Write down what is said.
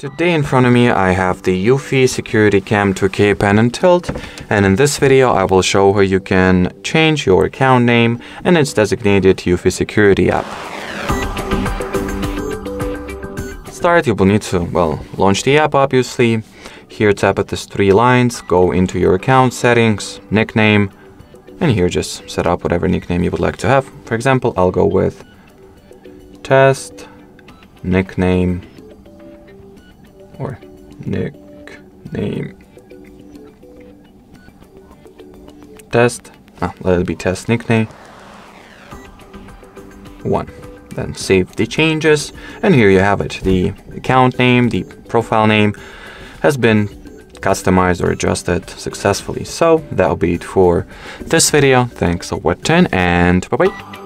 Today in front of me I have the Eufy Security Cam 2K Pan and Tilt and in this video I will show how you can change your account name and its designated Eufy Security app. Start you will need to, well, launch the app obviously. Here tap at these three lines, go into your account settings, nickname, and here just set up whatever nickname you would like to have. For example, I'll go with test nickname or nickname? Test. Ah, let it be test nickname. One. Then save the changes. And here you have it. The account name the profile name has been customized or adjusted successfully. So that'll be it for this video. Thanks for watching and bye bye